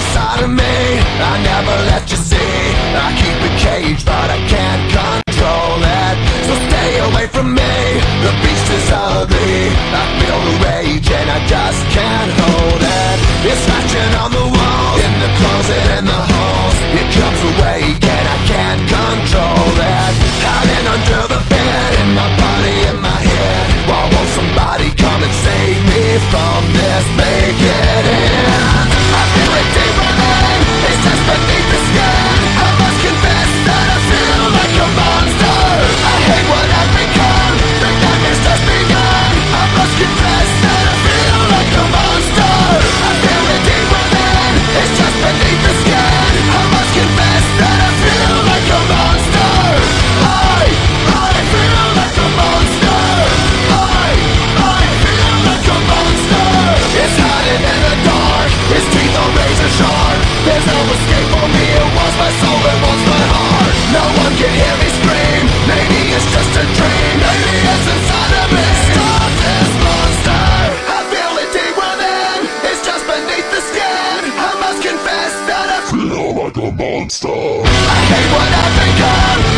inside of me. I never let you see. I keep it caged but I can't control it. So stay away from me. The beast is ugly. I feel the rage and I just can't hold it. It's scratching on the walls In the closet and the halls. It comes awake a monster. I hate what I've become.